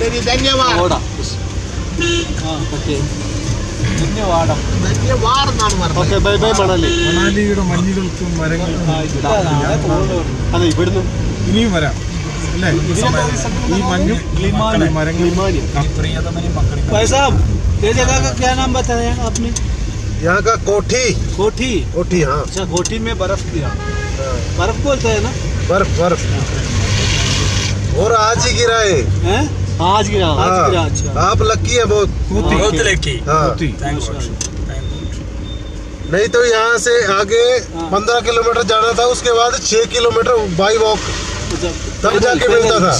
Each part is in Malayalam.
ശരി ധന്യവാദം ഓടാ ആ ഓക്കെ ധന്യവാദം ധന്യവാദം എന്നാണ് പറഞ്ഞത് ഓക്കെ ബൈ ബൈ മണാലി മണാലിയുടെ മഞ്ഞുകൾക്കും മരങ്ങൾക്കും അതെ ഇവിടുന്ന് ഇനിയും വരാം അല്ലേ ഈ സമയം ഈ മഞ്ഞും മക്കളെ മരങ്ങളും ഹിമാലയം പ്രിയതമനി മക്കളും भाई साहब ये जगह का क्या नाम बताया आपने यहाँ का कोठी कोठी कोठी हाँ अच्छा कोठी में बर्फ गिरा बर्फ बोलते हैं ना बर्फ बर्फ और आज ही गिरा है हैं आज गिरा आज हाँ। गिरा अच्छा। आप लकी है बहुत। बहुत हाँ। लकी। हाँ। नहीं तो यहाँ से आगे हाँ। पंद्रह किलोमीटर जाना था उसके बाद छह किलोमीटर बाई वॉक तब जाके मिलता था।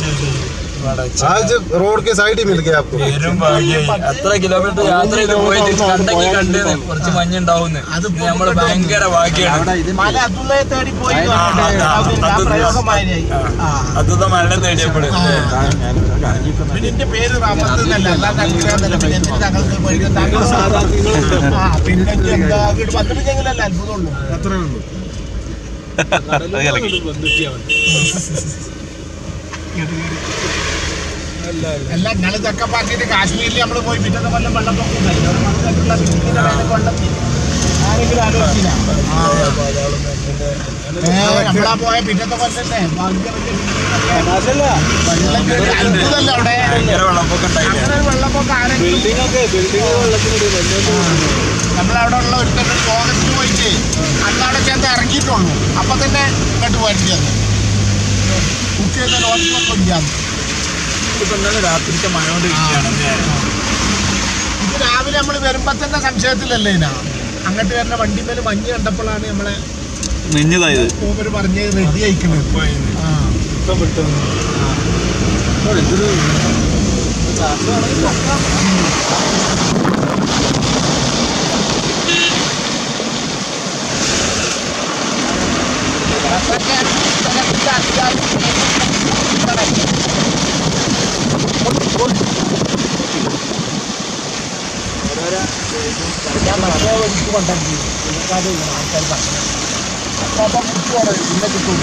आज रोड के साइड ही मिल गया आपको പേരും ഭാഗ്യായി അത്ര കിലോമീറ്റർ യാത്ര ചെയ്ത് പോയിട്ട് കണ്ടെങ്കിൽ കണ്ടേനെ കുറച്ച് മഞ്ഞുണ്ടാവുന്നു അത് ഇത് നമ്മള് ഭയങ്കര ഭാഗ്യാണ് മല അതുള്ളയെ തേടി പോയി ആ, ആ, ആ, അത് പ്രയോഗമായിരിക്കും അതുത മരണം തേടിയപ്പെടും ഇതിന്റെ പേര് റാമത്ത് എന്നല്ല അല്ലാതെ അൽഫിറാന്നല്ല. പിന്നെ എന്തിന് താങ്കൾക്ക് പോയിട്ട് താങ്കൾ സാധാ നിങ്ങളുണ്ട് ആ പിന്നെ നല്ല നിങ്ങൾ തെക്കപ്പാക്കിയിട്ട് കാശ്മീരിൽ നമ്മൾ പോയി പിറ്റത്തെ കൊല്ലം വെള്ളപ്പൊക്കം. ആരെങ്കിലും ആലോചിച്ചില്ല? നമ്മളാ പോയ പിറ്റത്തെ വലിയ ബിൽഡിങ്ങൊക്കെ. വെള്ളം അവിടെ? അങ്ങനെ വെള്ളപ്പൊക്കം ആരെങ്കിലും നമ്മളവിടെ ഉള്ള ഒരുത്തന്നെ ലോകത്തിന് പോയിട്ട് അന്നാടെ ചേർത്ത് ഇറങ്ങിയിട്ടുള്ളൂ. അപ്പൊ തന്നെ ഇങ്ങോട്ട് വരേണ്ടത് കുക്ക് ചെയ്ത ലോകത്തിനൊക്കെ ഇല്ലാന്ന്. ഇപ്പൊ എന്താണ്? രാത്രിത്തെ മഴ കൊണ്ട് ഇരിക്കുകയാണ്. ഇത് രാവിലെ നമ്മൾ വരുമ്പോ തന്നെ സംശയത്തിലല്ലേ ഇതിനാ അങ്ങോട്ട് വരുന്ന വണ്ടി മേലെ മഞ്ഞ് കണ്ടപ്പോഴാണ് നമ്മളെ നെഞ്ഞതായത് മൂപ്പര് പറഞ്ഞ് റെഡി അയക്കുന്നത് ആ. അതൊക്കെ ഇതൊക്കെ അത്യാവശ്യം ഞാൻ മറ്റേ വഴിക്ക് കൊണ്ടാക്കി ആൾക്കാർ പറഞ്ഞു അപ്പൊ അപ്പം കിട്ടുവാണ് പിന്നെ കിട്ടൂല